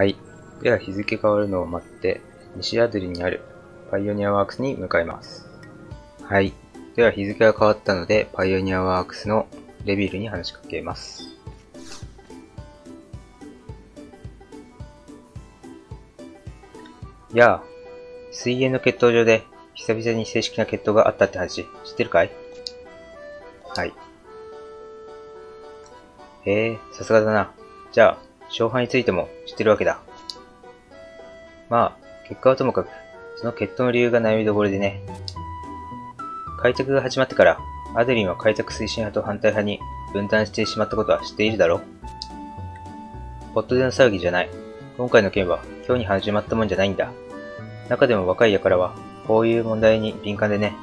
はい。では日付変わるのを待って、西アドリにあるパイオニアワークスに向かいます。はい。では日付が変わったので、パイオニアワークスのレビルに話しかけます。やあ、水泳の決闘場で久々に正式な決闘があったって話、知ってるかい？はい。へえ、さすがだな。じゃあ、勝敗についても知ってるわけだ。まあ、結果はともかく、その決闘の理由が悩みどころでね。開拓が始まってから、アデリンは開拓推進派と反対派に分断してしまったことは知っているだろポットでの騒ぎじゃない。今回の件は今日に始まったもんじゃないんだ。中でも若い輩は、こういう問題に敏感でね。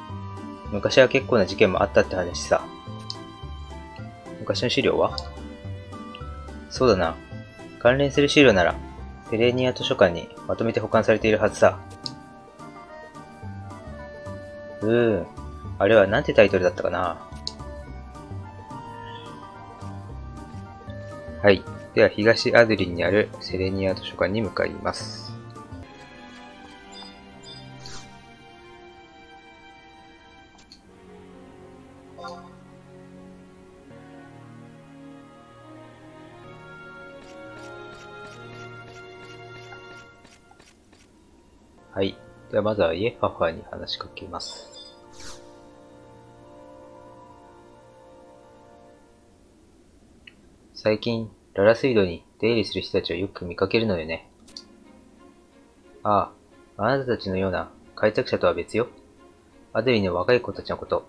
昔は結構な事件もあったって話さ。昔の資料は？そうだな。関連する資料なら、ペレニア図書館にまとめて保管されているはずさ。うーん。あれはなんてタイトルだったかなはい。では、東アドリンにあるセレニア図書館に向かいます。はい。では、まずはイエファファに話しかけます。最近、ララ水道に出入りする人たちをよく見かけるのよね。ああ、あなたたちのような開拓者とは別よ。アデリの若い子たちのこと。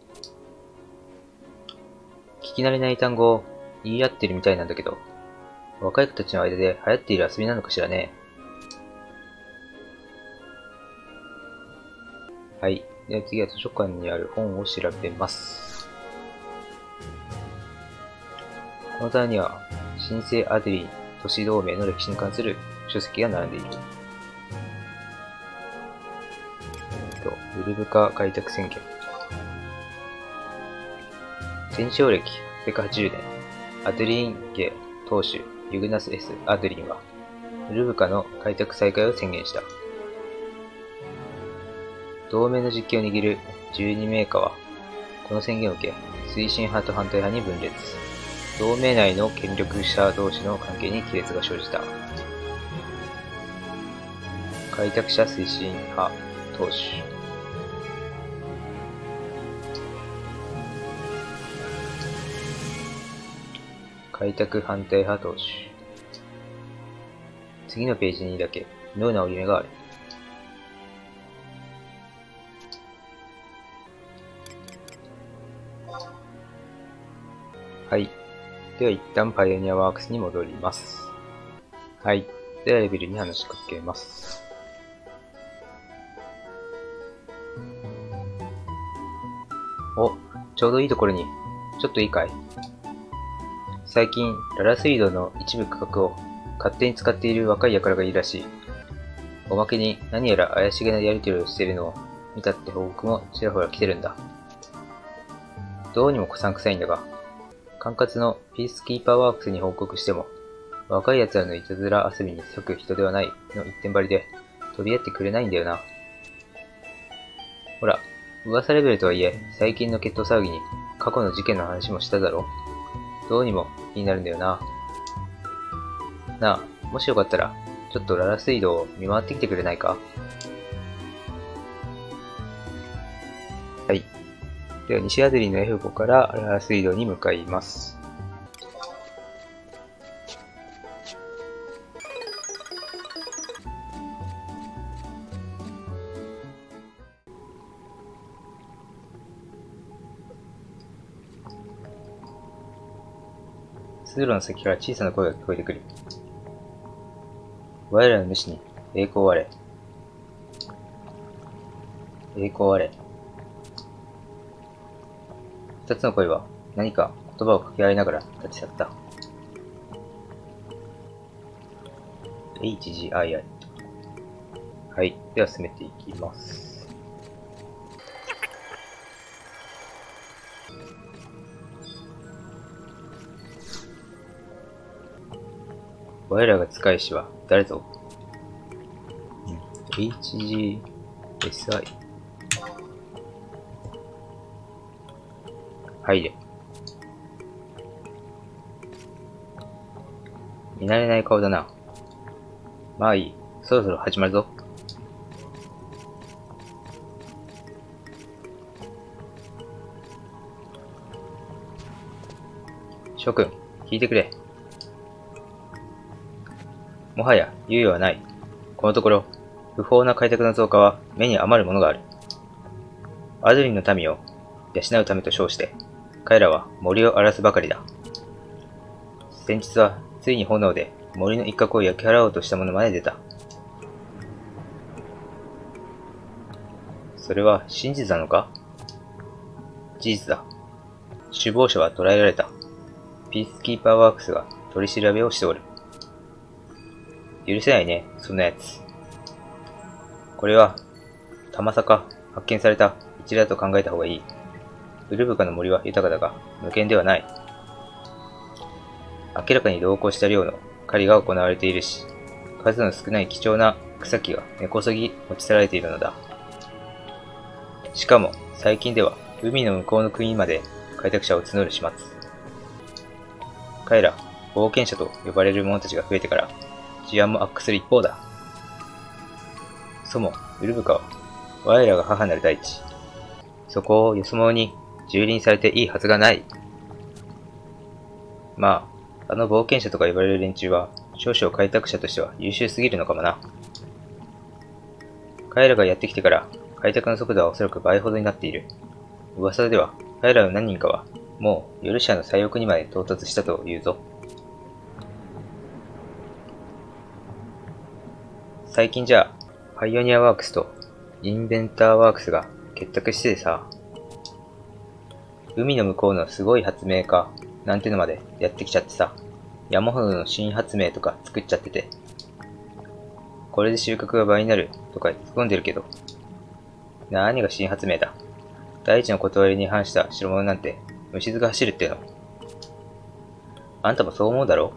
聞き慣れない単語を言い合ってるみたいなんだけど、若い子たちの間で流行っている遊びなのかしらね。はい。では次は図書館にある本を調べます。この棚には、新生アデリン都市同盟の歴史に関する書籍が並んでいる。えっと、ウルブカ開拓宣言。戦勝歴180年、アデリン家当主ユグナス S・ アデリンは、ウルブカの開拓再開を宣言した。同盟の実権を握る12名家は、この宣言を受け、推進派と反対派に分裂。同盟内の権力者同士の関係に亀裂が生じた。開拓者推進派党首。開拓反対派党首。次のページにだけ妙な折り目がある。はい。では一旦パイオニアワークスに戻ります。はい。ではレベルに話しかけます。お、ちょうどいいところに、ちょっといいかい最近、ララ水道の一部区画を勝手に使っている若い輩がいるらしい。おまけに何やら怪しげなやりとりをしているのを見たって報告もちらほら来てるんだ。どうにも古参臭いんだが、管轄のピースキーパーワークスに報告しても、若い奴らのいたずら遊びに即人ではないの一点張りで、取り合ってくれないんだよな。ほら、噂レベルとはいえ、最近の決闘騒ぎに過去の事件の話もしただろどうにも気になるんだよな。なあ、もしよかったら、ちょっとララ水道を見回ってきてくれないかはい。では、西アデリの F5 からララ水道に向かいます。通路の先から小さな声が聞こえてくる。我らの主に栄光あれ。栄光あれ。二つの声は何か言葉を掛け合いながら立ち去った。HGII。はい。では進めていきます。我らが使い師は誰ぞ？HGSI 入れ。見慣れない顔だな。まあいい。そろそろ始まるぞ。諸君、聞いてくれ。もはや猶予はない。このところ、不法な開拓の増加は目に余るものがある。アドリンの民を養うためと称して、彼らは森を荒らすばかりだ。先日はついに炎で森の一角を焼き払おうとしたものまで出た。それは真実なのか？事実だ。首謀者は捕らえられた。ピースキーパーワークスが取り調べをしておる。許せないね、そんなやつ。これは、たまさか発見された一例だと考えた方がいい。ウルブカの森は豊かだが、無権ではない。明らかに同行した量の狩りが行われているし、数の少ない貴重な草木が根こそぎ持ち去られているのだ。しかも、最近では、海の向こうの国まで開拓者を募る始末。彼ら、冒険者と呼ばれる者たちが増えてから、治安も悪化する一方だ。そも、ウルブカは、我らが母なる大地。そこをよそ者に蹂躙されていいはずがない。まあ、あの冒険者とか言われる連中は、少々開拓者としては優秀すぎるのかもな。彼らがやってきてから、開拓の速度はおそらく倍ほどになっている。噂では、彼らの何人かは、もう、ヨルシアの最奥にまで到達したというぞ。最近じゃ、パイオニアワークスとインベンターワークスが結託してさ、海の向こうのすごい発明家なんてのまでやってきちゃってさ、山ほどの新発明とか作っちゃってて、これで収穫が倍になるとか突っ込んでるけど、何が新発明だ。大地の断りに反した代物なんて虫図が走るっての。あんたもそう思うだろ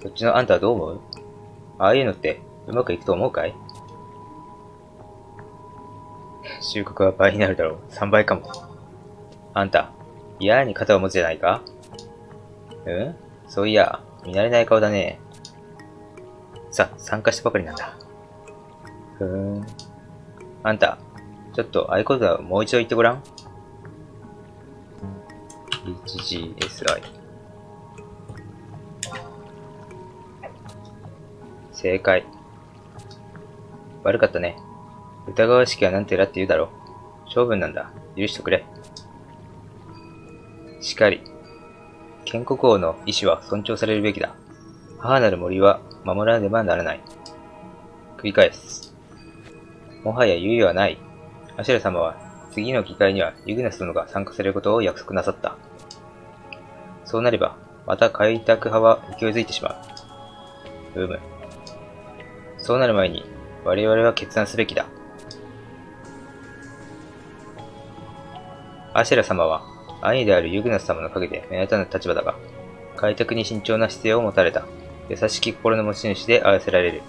そっちのあんたはどう思う？ああいうのってうまくいくと思うかい？収穫は倍になるだろう。3倍かも。あんた、嫌に肩を持つじゃないか？うん？そういや、見慣れない顔だね。さ、参加したばかりなんだ。ふーん。あんた、ちょっと合言葉をもう一度言ってごらん。HGSI。正解。悪かったね。疑わしきはなんてらって言うだろう。性分なんだ。許しとくれ。しかり。建国王の意志は尊重されるべきだ。母なる森は守らねばならない。繰り返す。もはや猶予はない。アシェラ様は次の議会にはユグナス殿が参加されることを約束なさった。そうなれば、また開拓派は勢いづいてしまう。うむ。そうなる前に、我々は決断すべきだ。アシェラ様は、兄であるユグナス様の陰で目立たぬ立場だが、開拓に慎重な姿勢を持たれた、優しき心の持ち主で愛せられる。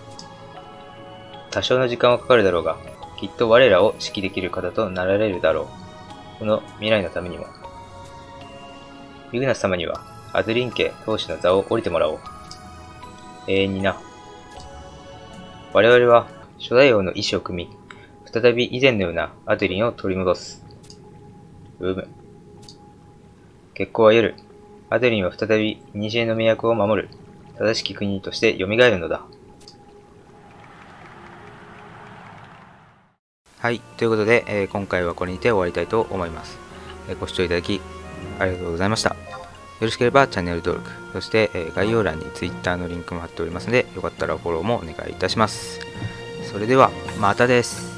多少の時間はかかるだろうが、きっと我らを指揮できる方となられるだろう。この未来のためにも。ユグナス様には、アズリン家当主の座を降りてもらおう。永遠にな。我々は、初代王の意志を組み、再び以前のようなアデリンを取り戻す。うむ。結婚は夜、アデリンは再び古の都を守る、正しき国として蘇るのだ。はい。ということで、えー、今回はこれにて終わりたいと思います。えー、ご視聴いただき、ありがとうございました。よろしければチャンネル登録、そして、えー、概要欄に Twitter のリンクも貼っておりますので、よかったらフォローもお願いいたします。それでは、またです。